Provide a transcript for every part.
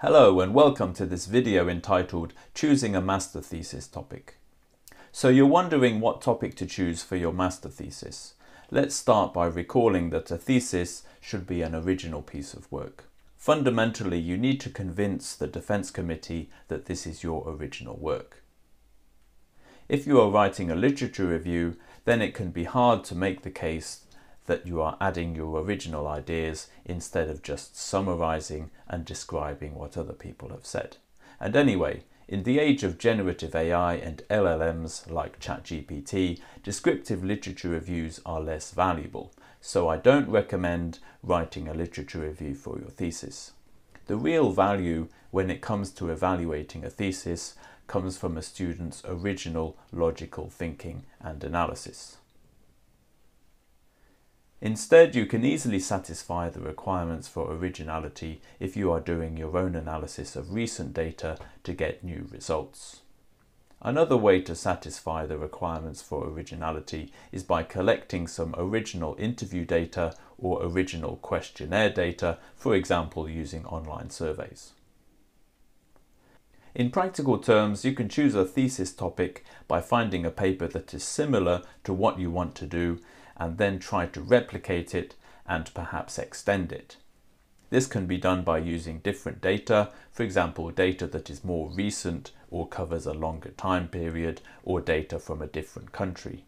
Hello and welcome to this video entitled Choosing a Master Thesis Topic. So you're wondering what topic to choose for your master thesis. Let's start by recalling that a thesis should be an original piece of work. Fundamentally, you need to convince the Defence Committee that this is your original work. If you are writing a literature review, then it can be hard to make the case that you are adding your original ideas instead of just summarizing and describing what other people have said. And anyway, in the age of generative AI and LLMs like ChatGPT, descriptive literature reviews are less valuable, so I don't recommend writing a literature review for your thesis. The real value when it comes to evaluating a thesis comes from a student's original logical thinking and analysis. Instead, you can easily satisfy the requirements for originality if you are doing your own analysis of recent data to get new results. Another way to satisfy the requirements for originality is by collecting some original interview data or original questionnaire data, for example using online surveys. In practical terms, you can choose a thesis topic by finding a paper that is similar to what you want to do and then try to replicate it and perhaps extend it. This can be done by using different data, for example data that is more recent or covers a longer time period or data from a different country.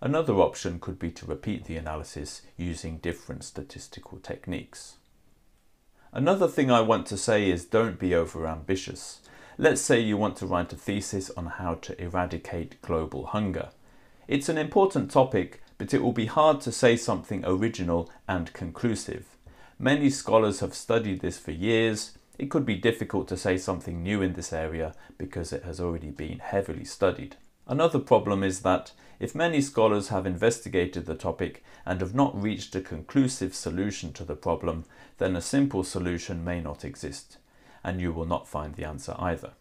Another option could be to repeat the analysis using different statistical techniques. Another thing I want to say is don't be overambitious. Let's say you want to write a thesis on how to eradicate global hunger. It's an important topic, but it will be hard to say something original and conclusive. Many scholars have studied this for years. It could be difficult to say something new in this area because it has already been heavily studied. Another problem is that if many scholars have investigated the topic and have not reached a conclusive solution to the problem, then a simple solution may not exist, and you will not find the answer either.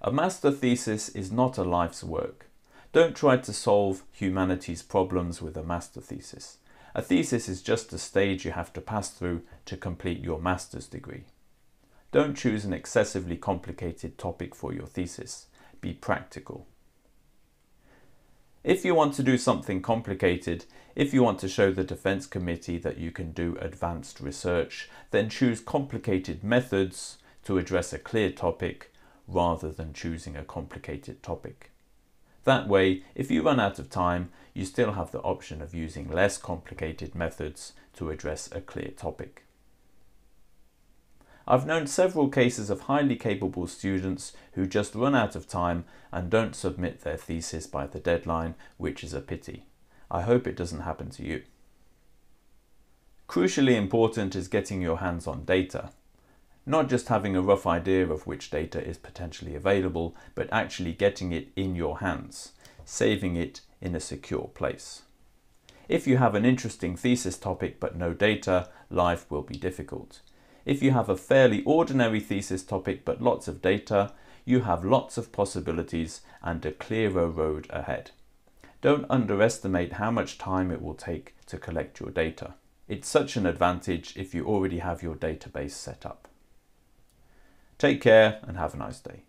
A master thesis is not a life's work. Don't try to solve humanity's problems with a master thesis. A thesis is just a stage you have to pass through to complete your master's degree. Don't choose an excessively complicated topic for your thesis. Be practical. If you want to do something complicated, if you want to show the Defence Committee that you can do advanced research, then choose complicated methods to address a clear topic rather than choosing a complicated topic. That way, if you run out of time, you still have the option of using less complicated methods to address a clear topic. I've known several cases of highly capable students who just run out of time and don't submit their thesis by the deadline, which is a pity. I hope it doesn't happen to you. Crucially important is getting your hands on data. Not just having a rough idea of which data is potentially available, but actually getting it in your hands, saving it in a secure place. If you have an interesting thesis topic but no data, life will be difficult. If you have a fairly ordinary thesis topic but lots of data, you have lots of possibilities and a clearer road ahead. Don't underestimate how much time it will take to collect your data. It's such an advantage if you already have your database set up. Take care and have a nice day.